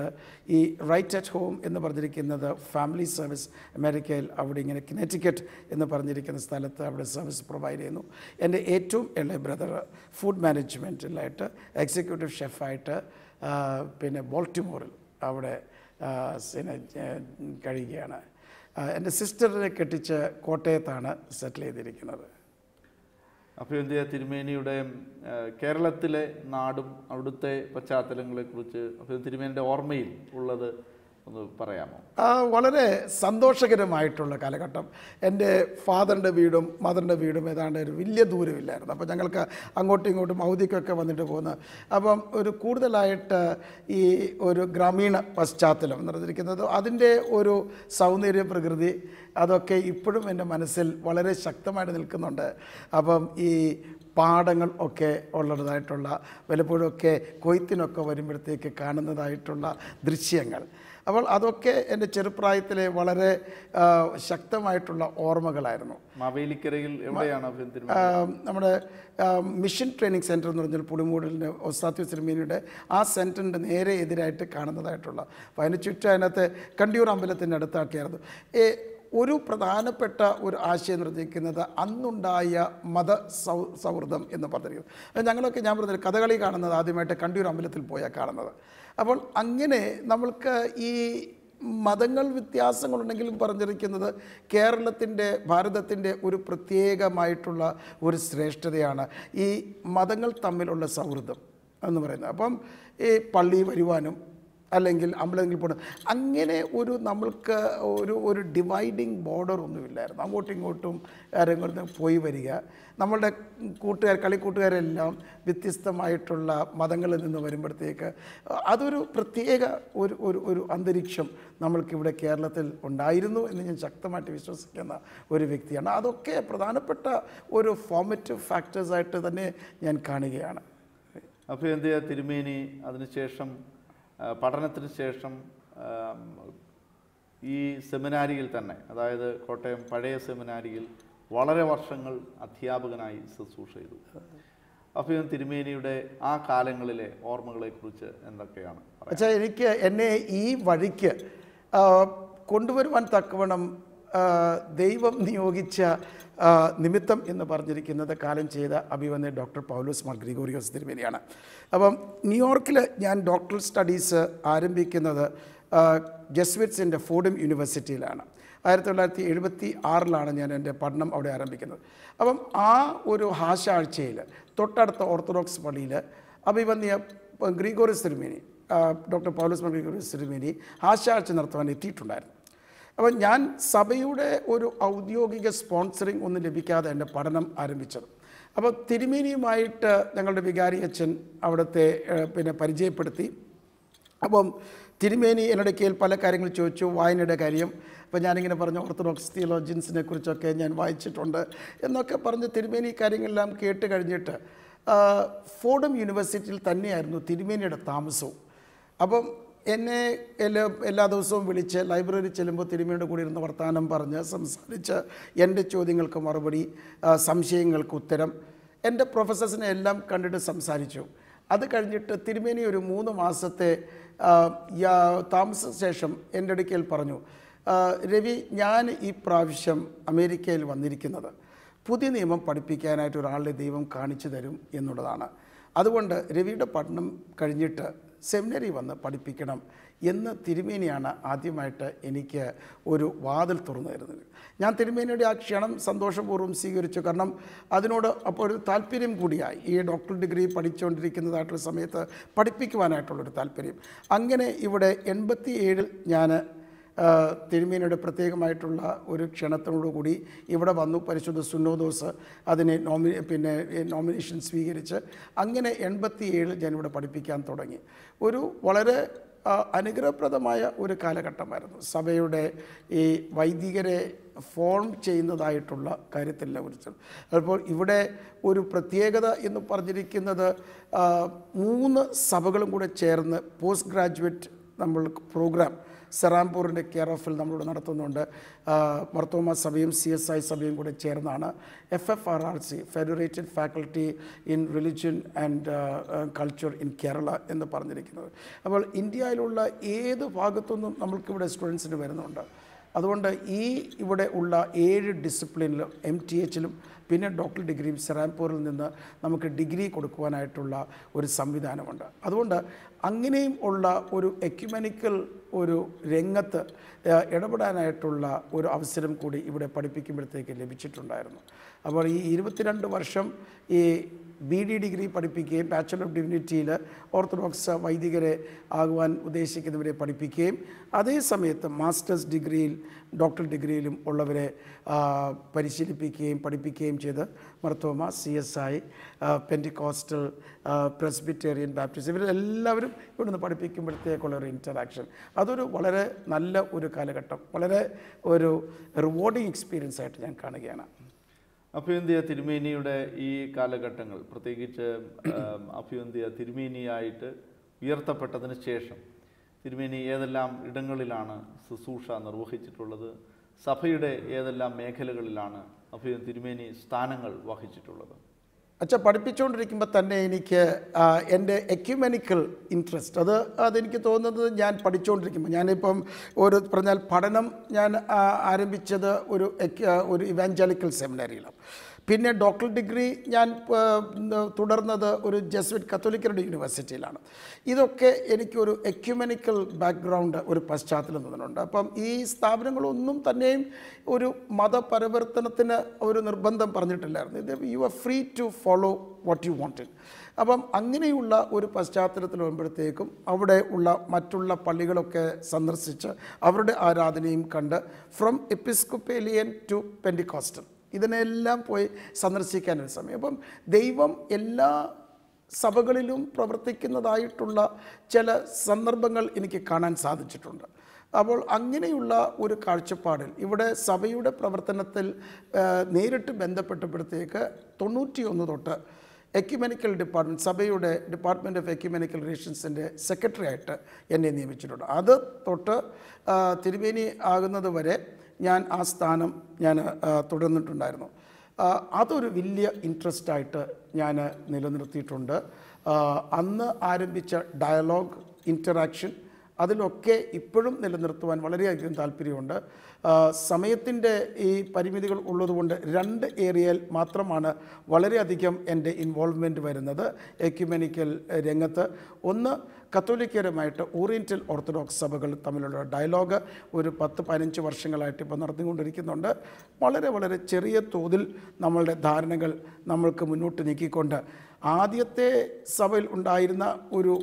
ഈ റൈറ്റ് അറ്റ് ഹോം എന്ന് പറഞ്ഞിരിക്കുന്നത് ഫാമിലി സർവീസ് അമേരിക്കയിൽ അവിടെ ഇങ്ങനെ കിനറ്റിക്കറ്റ് എന്ന് പറഞ്ഞിരിക്കുന്ന സ്ഥലത്ത് അവിടെ സർവീസ് പ്രൊവൈഡ് ചെയ്യുന്നു. എന്റെ ഏറ്റവും ഇളയ ബ്രദർ ഫുഡ് മാനേജ്മെന്റിലായിട്ട് എക്സിക്യൂട്ടീവ് ഷെഫായിട്ട് പിന്നെ ബോൾട്ടിമോറിൽ അവിടെ ഏ, കഴിയുകയാണ്. എന്റെ സിസ്റ്ററിനെ കെട്ടിച്ച് കോട്ടയത്താണ് സെറ്റിൽ ചെയ്തിരിക്കുന്നത്. അഭ്യന്തര തിരുമേനിയുടെ കേരളത്തിലെ നാടും അവിടുത്തെ പശ്ചാത്തലങ്ങളെക്കുറിച്ച് അഭിനന്ദ തിരുമേനിയുടെ ഓർമ്മയിൽ ഉള്ളത് ഒന്ന് പറയാമോ? വളരെ സന്തോഷകരമായിട്ടുള്ള കാലഘട്ടം. എന്റെ ഫാദറിന്റെ വീടും മദറിന്റെ വീടും ഏതാണ്ട് ഒരു വലിയ ദൂരമില്ലായിരുന്നു. അപ്പോൾ ഞങ്ങൾക്ക് അങ്ങോട്ടും ഇങ്ങോട്ടും അവധിക്കൊക്കെ വന്നിട്ട് പോകുന്ന അപ്പം ഒരു കൂടുതലായിട്ട് ഈ ഒരു ഗ്രാമീണ പശ്ചാത്തലം നിറഞ്ഞിരിക്കുന്നത് അതിന്റെ ഒരു സൗന്ദര്യ പ്രകൃതി അതൊക്കെ ഇപ്പോഴും എന്റെ മനസ്സിൽ വളരെ ശക്തമായിട്ട് നിൽക്കുന്നുണ്ട്. അപ്പം ഈ പാടങ്ങൾ ഒക്കെ ഉള്ളതായിട്ടുള്ള പലപ്പോഴും ഒക്കെ കൊയ്ത്തിനൊക്കെ വരുമ്പോഴത്തേക്ക് കാണുന്നതായിട്ടുള്ള ദൃശ്യങ്ങൾ. അപ്പോൾ അതൊക്കെ എന്റെ ചെറുപ്രായത്തിലെ വളരെ ശക്തമായിട്ടുള്ള ഓർമ്മകളായിരുന്നു. മാവേലിക്കരയിൽ എവിടെയാണ് നമ്മുടെ മിഷൻ ട്രെയിനിങ് സെന്റർ എന്ന് പറഞ്ഞാൽ പുളിമൂടലിന്റെ ഒസാത്തി സിനിമയുടെ ആ സെന്ററിന്റെ നേരെ എതിരായിട്ട് കാണുന്നതായിട്ടുള്ള അപ്പോൾ അതിന് ചുറ്റും അതിനകത്ത് കണ്ടിയൂർ അമ്പലത്തിന്റെ അടുത്താക്കിയായിരുന്നു. ഏ, ഒരു പ്രധാനപ്പെട്ട ഒരു ആശയം നിർദ്ദേശിക്കുന്നത് അന്നുണ്ടായ മത സൗ സൗഹൃദം എന്ന് പറഞ്ഞിരിക്കുന്നത് ഞങ്ങളൊക്കെ ഞാൻ പറഞ്ഞത് കഥകളി കാണുന്നത് ആദ്യമായിട്ട് കണ്ടിയൂർ അമ്പലത്തിൽ പോയാൽ കാണുന്നത്. അപ്പോൾ അങ്ങനെ നമ്മൾക്ക് ഈ മതങ്ങൾ വ്യത്യാസങ്ങളുണ്ടെങ്കിലും പറഞ്ഞിരിക്കുന്നത് കേരളത്തിന്റെ ഭാരതത്തിന്റെ ഒരു പ്രത്യേകമായിട്ടുള്ള ഒരു ശ്രേഷ്ഠതയാണ് ഈ മതങ്ങൾ തമ്മിലുള്ള സൗഹൃദം എന്ന് പറയുന്നത്. അപ്പം ഈ പള്ളി വരുവാനും അല്ലെങ്കിൽ അമ്പലങ്ങളിൽ പോകണം അങ്ങനെ ഒരു നമ്മൾക്ക് ഒരു ഒരു ഡിവൈഡിങ് ബോർഡർ ഒന്നുമില്ലായിരുന്നു. അങ്ങോട്ടും ഇങ്ങോട്ടും ആരെങ്കിലും പോയി വരിക. നമ്മളുടെ കൂട്ടുകാർ കളിക്കൂട്ടുകാരെല്ലാം വ്യത്യസ്തമായിട്ടുള്ള മതങ്ങളിൽ നിന്ന് വരുമ്പോഴത്തേക്ക് അതൊരു പ്രത്യേക ഒരു ഒരു ഒരു അന്തരീക്ഷം നമ്മൾക്കിവിടെ കേരളത്തിൽ ഉണ്ടായിരുന്നു എന്ന് ഞാൻ ശക്തമായിട്ട് വിശ്വസിക്കുന്ന ഒരു വ്യക്തിയാണ്. അതൊക്കെ പ്രധാനപ്പെട്ട ഒരു ഫോമറ്റീവ് ഫാക്ടേഴ്സായിട്ട് തന്നെ ഞാൻ കാണുകയാണ്. അഭ്യന്തയ തിരുമേനി അതിനുശേഷം പഠനത്തിന് ശേഷം ഈ സെമിനാരിയിൽ തന്നെ അതായത് കോട്ടയം പഴയ സെമിനാരിയിൽ വളരെ വർഷങ്ങൾ അധ്യാപകനായി ശുശ്രൂഷ ചെയ്തു. അഭിയം തിരുമേനിയുടെ ആ കാലങ്ങളിലെ ഓർമ്മകളെക്കുറിച്ച് എന്തൊക്കെയാണ് അച്ഛാ എനിക്ക് എന്നെ ഈ വഴിക്ക് കൊണ്ടുവരുവാൻ തക്കവണ്ണം ദൈവം നിയോഗിച്ച നിമിത്തം എന്ന് പറഞ്ഞിരിക്കുന്നത് കാലം ചെയ്ത അഭിവന്യ ഡോക്ടർ പൗലോസ് മാർ ഗ്രിഗോറിയോസ് തിരുമേനിയാണ്. അപ്പം ന്യൂയോർക്കിൽ ഞാൻ ഡോക്ടറൽ സ്റ്റഡീസ് ആരംഭിക്കുന്നത് ജസ്വിറ്റ്സിന്റെ ഫോഡം യൂണിവേഴ്സിറ്റിയിലാണ്. ആയിരത്തി തൊള്ളായിരത്തി എഴുപത്തി ആറിലാണ് ഞാൻ എന്റെ പഠനം അവിടെ ആരംഭിക്കുന്നത്. അപ്പം ആ ഒരു ആഴ്ചയിൽ തൊട്ടടുത്ത ഓർത്തഡോക്സ് പള്ളിയിൽ അഭിവന്യ ഗ്രിഗോറിയസ് തിരുമേനി ഡോക്ടർ പൗലോസ് മാർ ഗ്രിഗോറിയസ് തിരുമേനി ഹാശാഴ്ച നടത്തുവാൻ എത്തിയിട്ടുണ്ടായിരുന്നു. അപ്പം ഞാൻ സഭയുടെ ഒരു ഔദ്യോഗിക സ്പോൺസറിങ് ഒന്നും ലഭിക്കാതെ എന്റെ പഠനം ആരംഭിച്ചത്. അപ്പോൾ തിരുമേനിയുമായിട്ട് ഞങ്ങളുടെ വികാരി അച്ഛൻ അവിടുത്തെ പിന്നെ പരിചയപ്പെടുത്തി. അപ്പം തിരുമേനി എന്നിടയ്ക്കയിൽ പല കാര്യങ്ങൾ ചോദിച്ചു വായനയുടെ കാര്യം. അപ്പോൾ ഞാനിങ്ങനെ പറഞ്ഞു ഓർത്തഡോക്സ് തിയോളജിൻസിനെ കുറിച്ചൊക്കെ ഞാൻ വായിച്ചിട്ടുണ്ട് എന്നൊക്കെ പറഞ്ഞ് തിരുമേനി കാര്യങ്ങളെല്ലാം കേട്ട് കഴിഞ്ഞിട്ട് ഫോർഡം യൂണിവേഴ്സിറ്റിയിൽ തന്നെയായിരുന്നു തിരുമേനിയുടെ താമസവും. അപ്പം എന്നെ എല്ലാ എല്ലാ ദിവസവും വിളിച്ച് ലൈബ്രറി ചെല്ലുമ്പോൾ തിരുമയുടെ കൂടി ഇരുന്ന് വർത്തമാനം പറഞ്ഞ് സംസാരിച്ച് എന്റെ ചോദ്യങ്ങൾക്ക് മറുപടി സംശയങ്ങൾക്ക് ഉത്തരം. എന്റെ പ്രൊഫസേഴ്സിനെ എല്ലാം കണ്ടിട്ട് സംസാരിച്ചു. അത് കഴിഞ്ഞിട്ട് തിരുമേനി ഒരു മൂന്ന് മാസത്തെ താമസ ശേഷം എന്റെ അടുക്കൽ പറഞ്ഞു രവി ഞാൻ ഈ പ്രാവശ്യം അമേരിക്കയിൽ വന്നിരിക്കുന്നത്. പുതിയ നിയമം പഠിപ്പിക്കാനായിട്ട് ഒരാളുടെ ദൈവം കാണിച്ചു തരും എന്നുള്ളതാണ്. അതുകൊണ്ട് രവിയുടെ പഠനം കഴിഞ്ഞിട്ട് സെമിനറി വന്ന് പഠിപ്പിക്കണം എന്ന് തിരുമേനിയാണ് ആദ്യമായിട്ട് എനിക്ക് ഒരു വാതിൽ തുറന്നു തരുന്നത്. ഞാൻ തിരുമേനിയുടെ ആ ക്ഷണം സന്തോഷപൂർവം സ്വീകരിച്ചു. കാരണം അതിനോട് അപ്പോൾ ഒരു താല്പര്യം കൂടിയായി. ഈ ഡോക്ടർ ഡിഗ്രി പഠിച്ചുകൊണ്ടിരിക്കുന്നതായിട്ടുള്ള സമയത്ത് പഠിപ്പിക്കുവാനായിട്ടുള്ളൊരു താല്പര്യം. അങ്ങനെ ഇവിടെ എൺപത്തി ഏഴിൽ ഞാൻ തിരുമേനിയുടെ പ്രത്യേകമായിട്ടുള്ള ഒരു ക്ഷണത്തോടുകൂടി ഇവിടെ വന്നു പരിശുദ്ധ സുന്നോദോസ് അതിനെ നോമി പിന്നെ നോമിനേഷൻ സ്വീകരിച്ച് അങ്ങനെ എൺപത്തി ഏഴിൽ ഞാൻ ഇവിടെ പഠിപ്പിക്കാൻ തുടങ്ങി. ഒരു വളരെ അനുഗ്രഹപ്രദമായ ഒരു കാലഘട്ടമായിരുന്നു. സഭയുടെ ഈ വൈദികരെ ഫോം ചെയ്യുന്നതായിട്ടുള്ള കാര്യത്തിലെ കുറിച്ച് അപ്പോൾ ഇവിടെ ഒരു പ്രത്യേകത എന്ന് പറഞ്ഞിരിക്കുന്നത് മൂന്ന് സഭകളും കൂടെ ചേർന്ന് പോസ്റ്റ് ഗ്രാജുവേറ്റ് നമ്മൾ പ്രോഗ്രാം സെറാംപൂറിന്റെ കെയർ ഓഫിൽ നമ്മളിവിടെ നടത്തുന്നുണ്ട്. മർത്തോമ സഭയും സി എസ് ഐ സഭയും കൂടെ ചേർന്നാണ്. F F R R C federated faculty in religion and culture in Kerala എന്ന് പറഞ്ഞിരിക്കുന്നത്. അപ്പോൾ ഇന്ത്യയിലുള്ള ഏത് ഭാഗത്തുനിന്നും നമ്മൾക്കിവിടെ സ്റ്റുഡൻസിന് വരുന്നുണ്ട്? അതുകൊണ്ട് ഈ ഇവിടെ ഉള്ള ഏഴ് ഡിസിപ്ലിനിലും എം ടി എച്ചിലും പിന്നെ ഡോക്ടർ ഡിഗ്രിയും സെറാംപൂരിൽ നിന്ന് നമുക്ക് ഡിഗ്രി കൊടുക്കുവാനായിട്ടുള്ള ഒരു സംവിധാനമുണ്ട്. അതുകൊണ്ട് അങ്ങനെയും ഉള്ള ഒരു എക്യുമെനിക്കൽ ഒരു രംഗത്ത് ഇടപെടാനായിട്ടുള്ള ഒരു അവസരം കൂടി ഇവിടെ പഠിപ്പിക്കുമ്പോഴത്തേക്ക് ലഭിച്ചിട്ടുണ്ടായിരുന്നു. അപ്പോൾ ഈ ഇരുപത്തിരണ്ട് വർഷം ഈ ബി ഡി ഡിഗ്രി പഠിപ്പിക്കുകയും ബാച്ചലർ ഓഫ് ഡിവിനിറ്റിയിൽ ഓർത്തഡോക്സ് വൈദികരെ ആകുവാൻ ഉദ്ദേശിക്കുന്നവരെ പഠിപ്പിക്കുകയും അതേ സമയത്ത് മാസ്റ്റേഴ്സ് ഡിഗ്രിയിൽ ഡോക്ടർ ഡിഗ്രിയിലും ഉള്ളവരെ പരിശീലിപ്പിക്കുകയും പഠിപ്പിക്കുകയും ചെയ്ത് Marthoma C S I Pentecostal Presbyterian Baptist ഇവരെല്ലാവരും ഇവിടുന്ന് പഠിപ്പിക്കുമ്പോഴത്തേക്കുള്ള ഒരു ഇന്ററാക്ഷൻ അതൊരു വളരെ നല്ല ഒരു കാലഘട്ടം വളരെ ഒരു റിവാർഡിങ് എക്സ്പീരിയൻസ് ആയിട്ട് ഞാൻ കാണുകയാണ്. അഭ്യന്തിയ തിരുമേനിയുടെ ഈ കാലഘട്ടങ്ങൾ പ്രത്യേകിച്ച് അഭ്യന്തിയ തിരുമേനിയായിട്ട് ഉയർത്തപ്പെട്ടതിന് ശേഷം തിരുമേനി ഏതെല്ലാം ഇടങ്ങളിലാണ് ശുശ്രൂഷ നിർവഹിച്ചിട്ടുള്ളത് സഭയുടെ ഏതെല്ലാം മേഖലകളിലാണ് അഭ്യൻ തിരുമേനി സ്ഥാനങ്ങൾ വഹിച്ചിട്ടുള്ളത്? അച്ഛ പഠിപ്പിച്ചുകൊണ്ടിരിക്കുമ്പോൾ തന്നെ എനിക്ക് എന്റെ എക്യുമെനിക്കൽ ഇൻട്രസ്റ്റ് അത് അതെനിക്ക് തോന്നുന്നത് ഞാൻ പഠിച്ചുകൊണ്ടിരിക്കുമ്പോൾ ഞാനിപ്പം ഒരു പറഞ്ഞാൽ പഠനം ഞാൻ ആരംഭിച്ചത് ഒരു ഒരു ഇവാഞ്ചലിക്കൽ സെമിനാരിയിലാണ് പിന്നെ ഡോക്ടർ ഡിഗ്രി ഞാൻ തുടർന്നത് ഒരു ജസ്വിറ്റ് കത്തോലിക്കരുടെ യൂണിവേഴ്സിറ്റിയിലാണ്. ഇതൊക്കെ എനിക്കൊരു എക്യുമെനിക്കൽ ബാക്ക്ഗ്രൗണ്ട് ഒരു പശ്ചാത്തലം തന്നിട്ടുണ്ട്. അപ്പം ഈ സ്ഥാപനങ്ങളൊന്നും തന്നെയും ഒരു മതപരിവർത്തനത്തിന് ഒരു നിർബന്ധം പറഞ്ഞിട്ടില്ലായിരുന്നു. ഇത് you are free to follow what you wanted അപ്പം അങ്ങനെയുള്ള ഒരു പശ്ചാത്തലത്തിൽ വരുമ്പോഴത്തേക്കും അവിടെ ഉള്ള മറ്റുള്ള പള്ളികളൊക്കെ സന്ദർശിച്ച് അവരുടെ ആരാധനയും കണ്ട് ഫ്രം എപ്പിസ്കുപ്പേലിയൻ ടു പെൻഡിക്കോസ്റ്റൽ ഇതിനെല്ലാം പോയി സന്ദർശിക്കാനൊരു സമയം. അപ്പം ദൈവം എല്ലാ സഭകളിലും പ്രവർത്തിക്കുന്നതായിട്ടുള്ള ചില സന്ദർഭങ്ങൾ എനിക്ക് കാണാൻ സാധിച്ചിട്ടുണ്ട്. അപ്പോൾ അങ്ങനെയുള്ള ഒരു കാഴ്ചപ്പാടിൽ ഇവിടെ സഭയുടെ പ്രവർത്തനത്തിൽ നേരിട്ട് ബന്ധപ്പെട്ടപ്പോഴത്തേക്ക് തൊണ്ണൂറ്റി ഒന്ന് തൊട്ട് എക്യുമെനിക്കൽ ഡിപ്പാർട്ട്മെന്റ് സഭയുടെ ഡിപ്പാർട്ട്മെന്റ് ഓഫ് എക്യുമെനിക്കൽ റിലേഷൻസിന്റെ സെക്രട്ടറി ആയിട്ട് എന്നെ നിയമിച്ചിട്ടുണ്ട്. അത് തൊട്ട് തിരുമേനി ആകുന്നത് വരെ ഞാൻ ആ സ്ഥാനം ഞാൻ തുടർന്നിട്ടുണ്ടായിരുന്നു. അതൊരു വലിയ ഇൻട്രസ്റ്റ് ആയിട്ട് ഞാൻ നിലനിർത്തിയിട്ടുണ്ട്. അന്ന് ആരംഭിച്ച ഡയലോഗ് ഇന്ററാക്ഷൻ അതിലൊക്കെ ഇപ്പോഴും നിലനിർത്തുവാൻ വളരെയധികം താല്പര്യമുണ്ട്. സമയത്തിന്റെ ഈ പരിമിതികൾ ഉള്ളതുകൊണ്ട് രണ്ട് ഏരിയയിൽ മാത്രമാണ് വളരെയധികം എന്റെ ഇൻവോൾവ്മെന്റ് വരുന്നത് എക്യുമെനിക്കൽ രംഗത്ത്. ഒന്ന് കത്തോലിക്കരമായിട്ട് ഓറിയന്റൽ ഓർത്തഡോക്സ് സഭകൾ തമ്മിലുള്ള ഡയലോഗ് ഒരു പത്ത് പതിനഞ്ച് വർഷങ്ങളായിട്ട് ഇപ്പോൾ നടന്നുകൊണ്ടിരിക്കുന്നുണ്ട്. വളരെ വളരെ ചെറിയ തോതിൽ നമ്മളുടെ ധാരണകൾ നമ്മൾക്ക് മുന്നോട്ട് നീക്കിക്കൊണ്ട് ആദ്യത്തെ സഭയിൽ ഉണ്ടായിരുന്ന ഒരു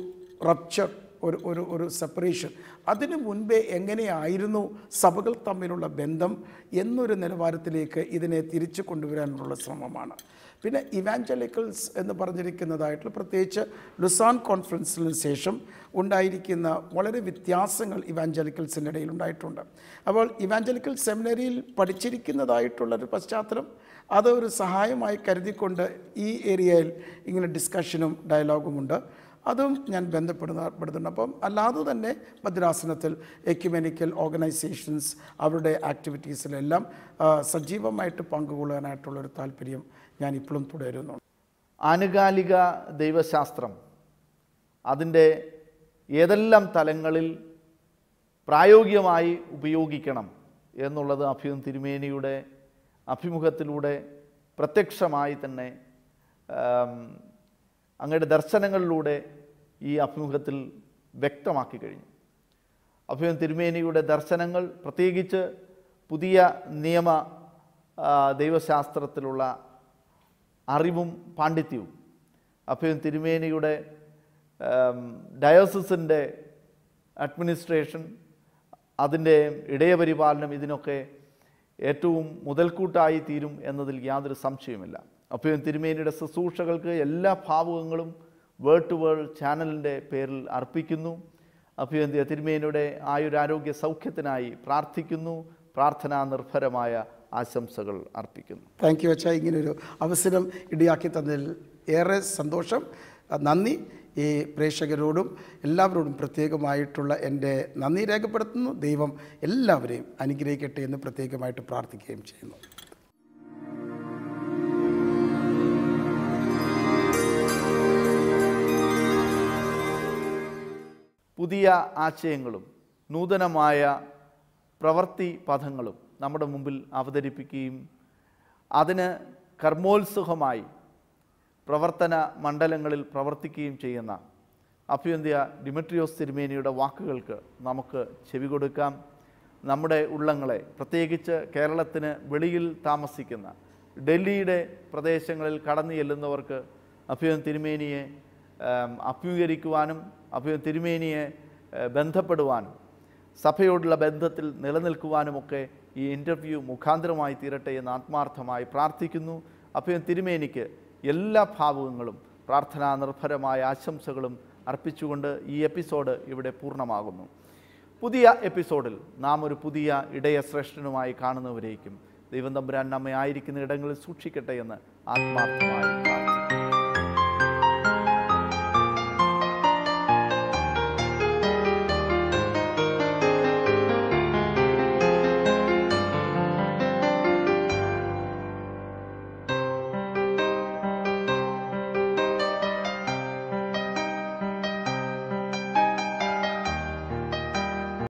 റപ്ചർ ഒരു ഒരു ഒരു സെപ്പറേഷൻ അതിനു മുൻപേ എങ്ങനെയായിരുന്നു സഭകൾ തമ്മിലുള്ള ബന്ധം എന്നൊരു നിലവാരത്തിലേക്ക് ഇതിനെ തിരിച്ചു കൊണ്ടുവരാനുള്ള ശ്രമമാണ്. പിന്നെ ഇവാഞ്ചലിക്കൽസ് എന്ന് പറഞ്ഞിരിക്കുന്നതായിട്ടുള്ള പ്രത്യേകിച്ച് ലുസാൻ കോൺഫറൻസിന് ശേഷം ഉണ്ടായിരിക്കുന്ന വളരെ വ്യത്യാസങ്ങൾ ഇവാഞ്ചലിക്കൽസിന്റെ ഇടയിൽ ഉണ്ടായിട്ടുണ്ട്. അപ്പോൾ ഇവാഞ്ചലിക്കൽ സെമിനറിയിൽ പഠിച്ചിരിക്കുന്നതായിട്ടുള്ളൊരു പശ്ചാത്തലം അതൊരു സഹായമായി കരുതിക്കൊണ്ട് ഈ ഏരിയയിൽ ഇങ്ങനെ ഡിസ്കഷനും ഡയലോഗുമുണ്ട് അതും ഞാൻ ബന്ധപ്പെടുന്ന പെടുന്നുണ്ട്. അപ്പം അല്ലാതെ തന്നെ മദ്രാസനത്തിൽ എക്യുമെനിക്കൽ ഓർഗനൈസേഷൻസ് അവരുടെ ആക്ടിവിറ്റീസിലെല്ലാം സജീവമായിട്ട് പങ്കുകൊള്ളാനായിട്ടുള്ളൊരു താല്പര്യം ഞാൻ ഇപ്പോഴും തുടരുന്നു ആനുകാലിക ദൈവശാസ്ത്രം അതിന്റെ ഏതെല്ലാം തലങ്ങളിൽ പ്രായോഗികമായി ഉപയോഗിക്കണം എന്നുള്ളത് അഭ്യുൻ തിരുമേനിയുടെ അഭിമുഖത്തിലൂടെ പ്രത്യക്ഷമായി തന്നെ അങ്ങയുടെ ദർശനങ്ങളിലൂടെ ഈ അഭിമുഖത്തിൽ വ്യക്തമാക്കി കഴിഞ്ഞു. അഭിമുഖം തിരുമേനിയുടെ ദർശനങ്ങൾ പ്രത്യേകിച്ച് പുതിയ നിയമ ദൈവശാസ്ത്രത്തിലുള്ള അറിവും പാണ്ഡിത്യവും അഭിമുഖം തിരുമേനിയുടെ ഡയോസിസിന്റെ അഡ്മിനിസ്ട്രേഷൻ അതിന്റെ ഇടയപരിപാലനം ഇതിനൊക്കെ ഏറ്റവും മുതൽക്കൂട്ടായി തീരും എന്നതിൽ യാതൊരു സംശയവുമില്ല. അപ്പോൾ തിരുമേനിയുടെ ശുശ്രൂഷകൾക്ക് എല്ലാ ഭാവുകങ്ങളും വേർഡ് ടു വേൾഡ് ചാനലിന്റെ പേരിൽ അർപ്പിക്കുന്നു. അഭ്യന്തിയ തിരുമേനിയുടെ ആയുരാരോഗ്യ സൗഖ്യത്തിനായി പ്രാർത്ഥിക്കുന്നു. പ്രാർത്ഥനാ നിർഭരമായ ആശംസകൾ അർപ്പിക്കുന്നു. താങ്ക് യു അച്ഛാ. ഇങ്ങനൊരു അവസരം ഇടിയാക്കി തന്നതിൽ ഏറെ സന്തോഷം. നന്ദി. ഈ പ്രേക്ഷകരോടും എല്ലാവരോടും പ്രത്യേകമായിട്ടുള്ള എന്റെ നന്ദി രേഖപ്പെടുത്തുന്നു. ദൈവം എല്ലാവരെയും അനുഗ്രഹിക്കട്ടെ എന്ന് പ്രത്യേകമായിട്ട് പ്രാർത്ഥിക്കുകയും ചെയ്യുന്നു. പുതിയ ആശയങ്ങളും നൂതനമായ പ്രവൃത്തി പദങ്ങളും നമ്മുടെ മുമ്പിൽ അവതരിപ്പിക്കുകയും അതിന് കർമ്മോത്സുഖമായി പ്രവർത്തന മണ്ഡലങ്ങളിൽ പ്രവർത്തിക്കുകയും ചെയ്യുന്ന അഭ്യന്ത്യ ഡിമിട്രിയോസ് തിരുമേനിയുടെ വാക്കുകൾക്ക് നമുക്ക് ചെവി കൊടുക്കാം. നമ്മുടെ ഉള്ളങ്ങളെ പ്രത്യേകിച്ച് കേരളത്തിന് വെളിയിൽ താമസിക്കുന്ന ഡൽഹിയുടെ പ്രദേശങ്ങളിൽ കടന്നു ചെല്ലുന്നവർക്ക് അഭ്യുൻ തിരുമേനിയെ അഭിമുഖീകരിക്കുവാനും അഭ്യുൻ തിരുമേനിയെ ബന്ധപ്പെടുവാനും സഭയോടുള്ള ബന്ധത്തിൽ നിലനിൽക്കുവാനുമൊക്കെ ഈ ഇന്റർവ്യൂ മുഖാന്തരമായി തീരട്ടെ എന്ന് ആത്മാർത്ഥമായി പ്രാർത്ഥിക്കുന്നു. അഭ്യുൻ തിരുമേനിക്ക് എല്ലാ ഭാവുകങ്ങളും പ്രാർത്ഥനാ നിർഭരമായ ആശംസകളും അർപ്പിച്ചുകൊണ്ട് ഈ എപ്പിസോഡ് ഇവിടെ പൂർണമാകുന്നു. പുതിയ എപ്പിസോഡിൽ നാം ഒരു പുതിയ ഇടയശ്രേഷ്ഠനുമായി കാണുന്നവരേക്കും. ദൈവം തമ്പുരാൻ നമ്മെ ആയിരിക്കുന്ന ഇടങ്ങളിൽ സൂക്ഷിക്കട്ടെ എന്ന് ആത്മാർത്ഥമായി പ്രാർത്ഥിക്കുന്നു.